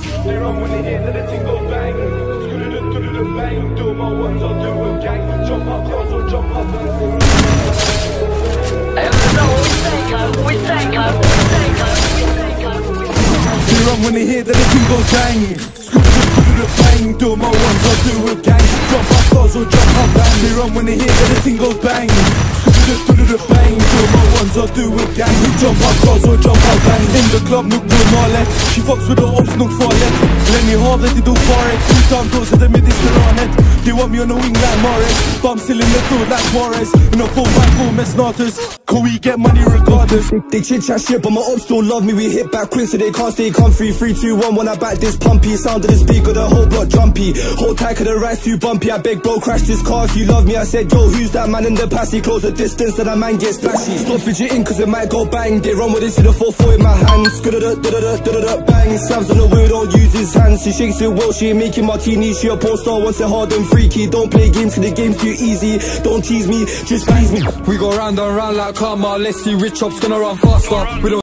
They run when they hear that the thing go bang. Scooter bang. Do my ones, I'll do a gang. Jump up cars or jump up. They run when they hear that the thing go bang. Scooter bang. Do my ones, I'll do a gang. Jump up cars or jump up. They run when they hear that the thing goes bang. Scooter bang. Do my ones, I'll do a gang. Jump up cars or jump up bang. In the club, nook på Nale. She fucks with the ops, nook farligt. Lenny Harvey, they do fare. Two times goes to the Mediterranean. They want me on the wing like Morris. But I'm still in the field like Morris. In a full white full mess starters. Can we get money regardless? They chit chat shit, but my ops don't love me. We hit back quick, so they can't stay comfy. Three, two, one, when I back this pumpy. Sound of the speaker, the whole block jumpy. Hold tight, cause the ride's too bumpy. I beg, bro, crash this car if you love me. I said, yo, who's that man in the past? He close the distance, and that man gets splashy. Stop fidgeting, cause it might go bang. They run with it, see the 4-4 in my hands. Da-da-da-da-da-da-da, bang. Slams on the wheel, don't use his hands. She shakes it well, she ain't making martini. She a porn star, wants it hard and freaky. Don't play games, cause the game's too easy. Don't tease me, just please me. We go round and round like karma. Let's see which op's gonna run faster. We don't